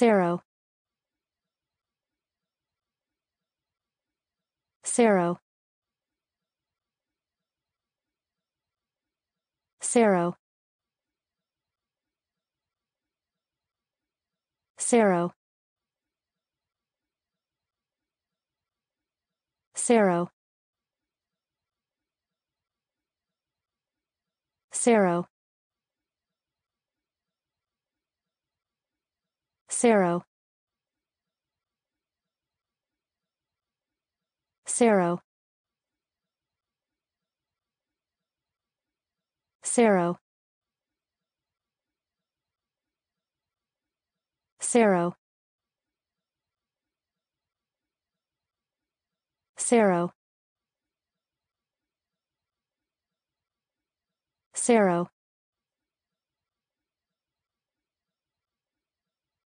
Saro. Saro. Saro. Saro. Saro. Saro. Cero. Cero. Cero. Cero. Cero. Cero.